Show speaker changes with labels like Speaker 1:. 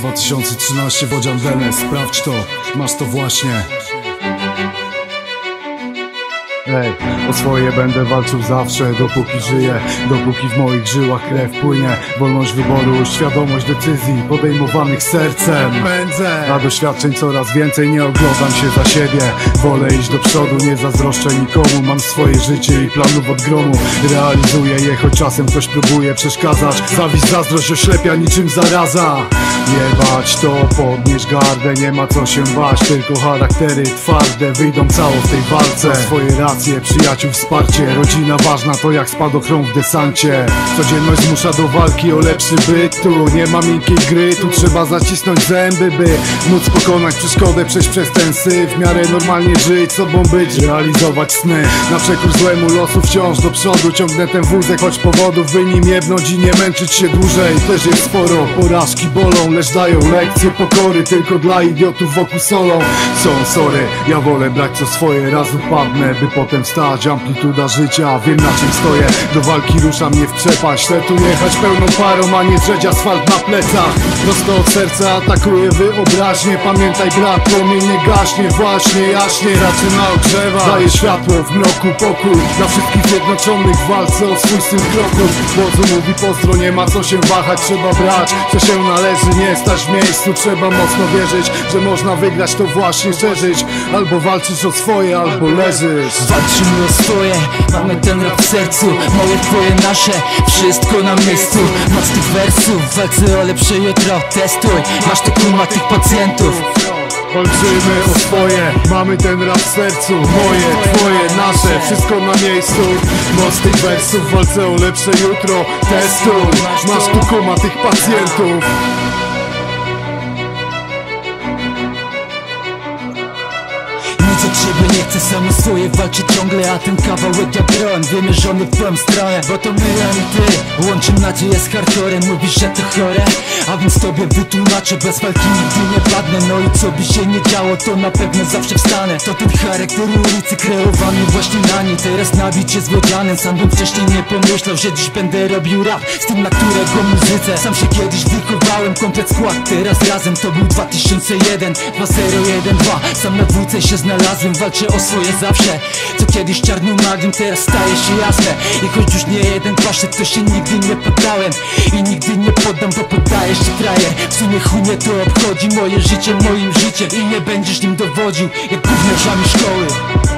Speaker 1: 2013 Wodzian Denes, sprawdź to, masz to właśnie Ej, o swoje będę walczył zawsze, dopóki żyję. Dopóki w moich żyłach krew płynie Wolność wyboru, świadomość decyzji podejmowanych sercem. Pędzę, a doświadczeń coraz więcej, nie oglądam się za siebie. Wolę iść do przodu, nie zazdroszczę nikomu. Mam swoje życie i planów od gromu. Realizuję je, choć czasem ktoś próbuje przeszkadzać. Zawiść, zazdrość oślepia niczym zaraza. Jebać to, podnieś gardę, nie ma co się bać. Tylko charaktery twarde wyjdą cało w tej walce. Swoje racje, przyjaciół, wsparcie. Rodzina ważna to jak spadochron w desancie. Codzienność zmusza do walki o lepszy byt. Tu nie ma miękkiej gry, tu trzeba zacisnąć zęby By móc pokonać przeszkodę, przejść przez ten syf. W miarę normalnie żyć, sobą być, realizować sny. Na przekór złemu losu wciąż do przodu. Ciągnę ten wózek, choć powodów by nim jebnąć I nie męczyć się dłużej, też jest sporo Porażki bolą, lecz dają lekcje pokory Tylko dla idiotów wokół solą. Są sorry, ja wolę brać co swoje Raz upadnę, by potem wstać Amplituda życia, wiem na czym stoję. Do walki rusza mnie w przepaść Chcę tu jechać pełną parą, a nie drzeć asfalt na plecach Prosto od serca atakuję wyobraźnię. Pamiętaj brat, płomień nie gaśnie. Właśnie, jaśnie, zaczyna ogrzewać Daje światło w mroku pokój Dla wszystkich zjednoczonych w walce o swój syn kroków Wodzu mówi pozdro, nie ma co się wahać Trzeba brać, co się należy, nie stać w miejscu Trzeba mocno wierzyć, że można wygrać to właśnie szerzyć Albo walczysz o swoje, albo leżysz
Speaker 2: Walczymy o swoje, mamy ten rap w sercu. Moje, twoje, nasze, wszystko na miejscu. Moc tych wersów, walce o lepsze jutro Testuj, masz tu kuma tych pacjentów.
Speaker 1: Walczymy o swoje, mamy ten rap w sercu. Moje, twoje, nasze, wszystko na miejscu. Moc wersów, walce o lepsze jutro. Testuj, masz tu kuma tych pacjentów
Speaker 2: chcę, samo swoje walczę ciągle A ten kawałek jak broń, wymierzony w twoją stronę Bo to my, a nie ty, łączym nadzieję z hardcorem Mówisz, że to chore, a więc tobie wytłumaczę Bez walki nigdy nie padnę, no i co by się nie działo To na pewno zawsze wstanę. To ten charakter ulicy kreowany właśnie na niej. Teraz nabić jest złodzianem, sam bym wcześniej nie pomyślał Że dziś będę robił rap, z tym na którego muzyce. Sam się kiedyś wychowałem, komplet skład. Teraz razem to był 2001, 2012 Sam na dwójce się znalazłem, walczę o zawsze. Co kiedyś czarnym magią, teraz staje się jasne. I choć już nie jeden kwaszek, to się nigdy nie poddałem I nigdy nie poddam, bo poddaję się frajer. W sumie chuj mnie to obchodzi, moje życie moim życiem. I nie będziesz nim dowodził, jak gówniarzami szkoły